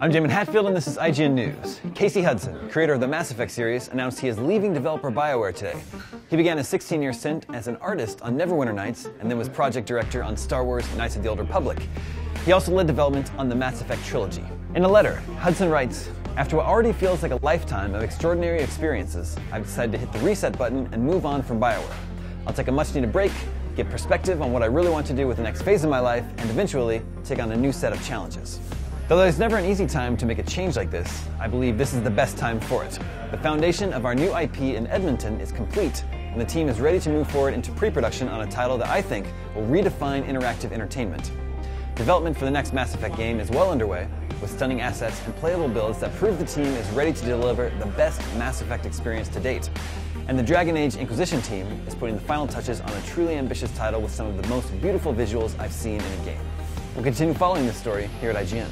I'm Daemon Hatfield, and this is IGN News. Casey Hudson, creator of the Mass Effect series, announced he is leaving developer BioWare today. He began a 16 year stint as an artist on Neverwinter Nights and then was project director on Star Wars Knights of the Old Republic. He also led development on the Mass Effect trilogy. In a letter, Hudson writes After what already feels like a lifetime of extraordinary experiences, I've decided to hit the reset button and move on from BioWare. I'll take a much needed break, get perspective on what I really want to do with the next phase of my life, and eventually take on a new set of challenges. Though there's never an easy time to make a change like this, I believe this is the best time for it. The foundation of our new IP in Edmonton is complete, and the team is ready to move forward into pre production on a title that I think will redefine interactive entertainment. Development for the next Mass Effect game is well underway, with stunning assets and playable builds that prove the team is ready to deliver the best Mass Effect experience to date. And the Dragon Age Inquisition team is putting the final touches on a truly ambitious title with some of the most beautiful visuals I've seen in a game. We'll continue following this story here at IGN.